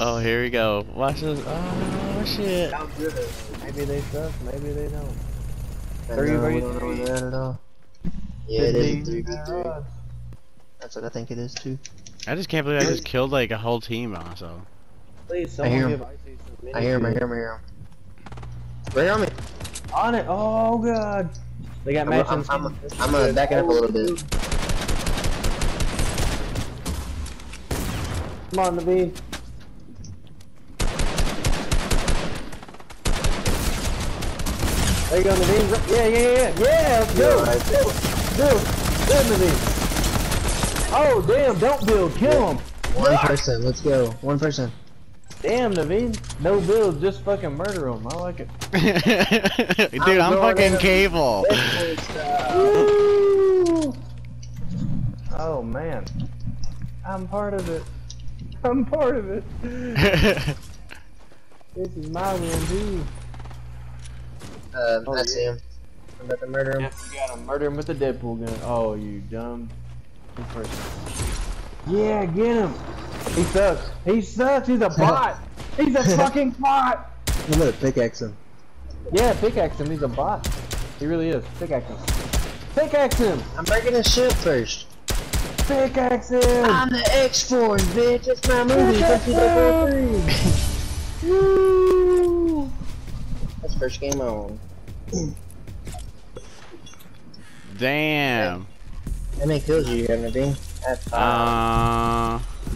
Oh, here we go. Watch this. Oh, shit. Maybe they suck, maybe they don't. I Three know, v we don't know three. that at all. Yeah, it is 3v3. That's what I think it is too. I just can't believe I just killed like a whole team also. Please, I hear someone him. give Icy some I hear him, I hear him, I hear him. Right on me. On it. Oh god. They got I'm. I'm, I'm. I'm gonna back it up a little bit. Come on, Naveen. There you go, Naveen. Yeah, yeah, yeah, yeah. Let's go. Yeah, right. Build, build, build, Naveen. Oh damn! Don't build. Kill him. One person, let's go. One person. Damn, Naveen. No build. Just fucking murder him. I like it. Dude, I'm, going fucking in. cable. Oh man. I'm part of it. I'm part of it. This is my win too. Um, Oh, I see him. I'm about to murder him. Yep, you gotta murder him with the Deadpool gun. Oh, you dumb person. Yeah, get him. He sucks. He sucks. He's a bot. He's a fucking bot. I'm gonna pickaxe him. Yeah, pickaxe him. He's a bot. He really is. Pickaxe him. Pickaxe him. I'm breaking his shit first. Pickaxe him. I'm the X-Force, bitch. It's my movie. Pickaxe him. Woo! That's first game on. Damn. How many kills do you have, Nadine? At five. Uh,